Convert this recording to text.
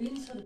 Beni sarın.